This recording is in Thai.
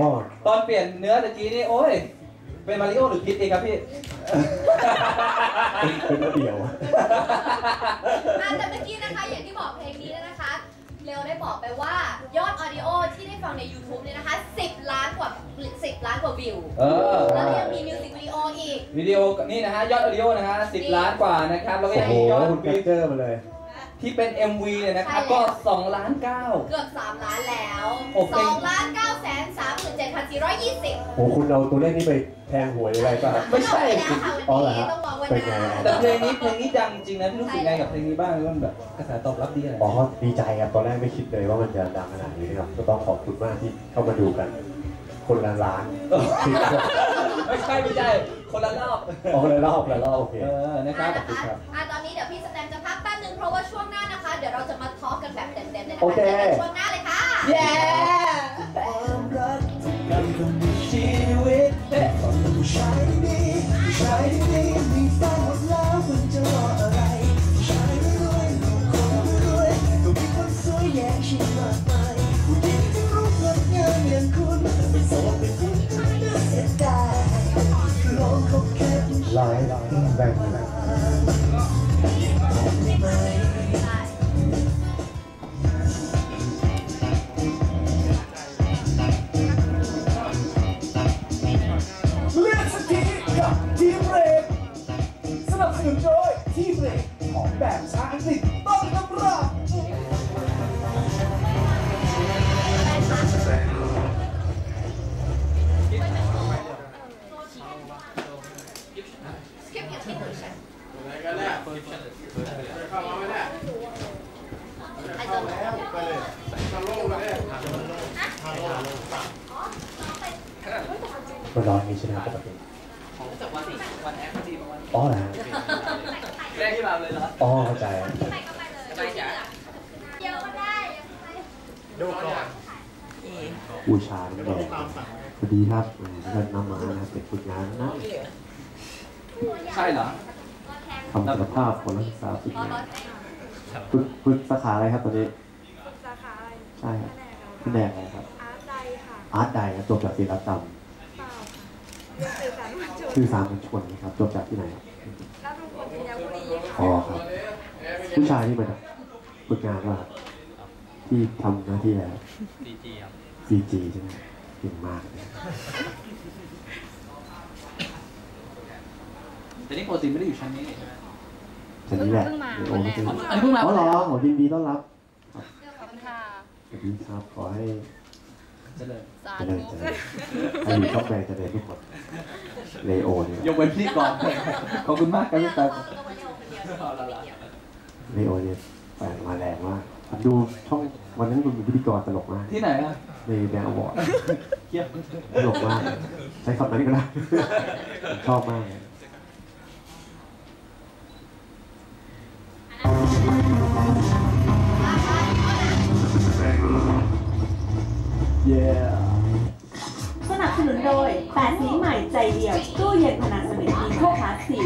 อ๋อตอนเปลี่ยนเนื้อตะกี้นี่โอ้ย เป็นมาริโอหรือคิดเองครับพี่เป็นเป็นระเบียวอะแต่เมื่อกี้นะคะอย่างที่บอกเพลงนี้นะคะ เร็วได้บอกไปว่ายอดออดิโอที่ได้ฟังใน YouTube เนี่ยนะคะ 10 ล้านกว่า 10 ล้านกว่าวิว เออ แล้วก็ยังมีมิวสิกวิดีโออีก วิดีโอนี่นะฮะยอดวิดีโอนะฮะ10 ล้านกว่านะครับ แล้วก็โอ้ยังโหมียอดคุณแควิปเจอร์มาเลย ที่เป็น MV เนี่ยนะครับใช่ก็แล้ว2ล้าน9เกือบ 3 ล้านแล้วโอ้เพลง2ล้าน9แสน37,420โอ้คุณเอาตัวเลขนี้ไปแทงหวยอะไรป่ะครับไม่ใช่แล้วค่ะอ๋อวันเหรอนี้ฮะต้องบอกวันเป็นไงนี้ฮะแต่เพลงนี้เพลงนี้ดังจริงนะพี่รู้สึกไงกับเพลงนี้บ้างว่ามันแบบกระแสตอบรับดีอะไรอ๋อดีใจครับตอนแรกไม่คิดเลยว่ามันจะดังขนาดนี้นะครับก็ต้องขอบคุณมากที่เข้ามาดูกัน คนละล้านไม่ใช่ไม่ใช่คนละรอบอ๋อคนละรอบคนละรอบโอเคเออนะครับอะขอบคุณนะคะครับ เพราะว่าช่วงหน้านะคะ เดี๋ยวเราจะมาทอล์กกันแบบเต็มๆเลยนะโอคะเคเจอกันช่วงหน้าเลยค่ะ เย้ ความรักที่กันคนมีชีวิตผู้ชายดีผู้ ค่ผู้ไลชายฟ์แบ่งแบ่งได้ไหมเลือกสกีกับทีมเบรกสนับสนุนโดยทีมเบรกของแบบช้างอังกฤษ don't know. มันร้อนมีใช่ไหมครับปกติจากวันวันแอปดีวันอ๋อเหรอฮะแรกที่มาเลยเหรออ๋อเข้าใจไม่จ๋าเดี๋ยวก็ได้บูชาน้ำแดงสวัสดีครับเงินน้ำมานะเป็นฝึกงานนะ ใช่เหรอทำคุณภาพคนรักษาฝึกงานฝึกฝึกสาขาอะไรครับตอนนี้ ใช่ครับแผแผนกอะไรครับ อาร์ตใดค่ะอาร์ตไดครับจบจากศิลปกรรมเปล่าค่ะเรียนสื่อสารมวลชนสื่อสารมวลชนนะครับจบจากที่ไหนครับรับรู้คนปัญญาบุรีอ๋อครับ ผู้ชายที่มาจากฝึกงานว่าครับที่ทำหน้าที่อะไรครับ ดีจีครับ CG ใช่ไหมเก่งมากเลยแต่นี่ปกติไม่ได้อยู่ชั้นนี้ใช่ไหมฉันนี่แหละเพิ่งมาเดี๋ยวโอนให้อันนี้เพิ่งมาอ๋อเหรอผมยินดีต้อนรับ ขอบคุณค่ะสวัสดี ครับ ขอให้เจริญสาเจริธุญเจริญให้อยู่ช่องแดงเจริญทุกคนเลโอเนี่ย ยกเว้นพี่ก่อน ขอบคุณมากครับพี่แป๊บเลโอเนี่ยแฝงมาแรงมากผมดูช่องวันนั้นคุณเป็นพิธีกรตลกมากที่ไหนอะในแบงค์อวอร์ดเยี่ยม ตลกมาก ใช้คำนั้นก็ได้ผมชอบมาก yeah สนับสนุนโดยแปดสีใหม่ใจเดียวตู้เย็นพนาสมิธอีโคพาร์ทซี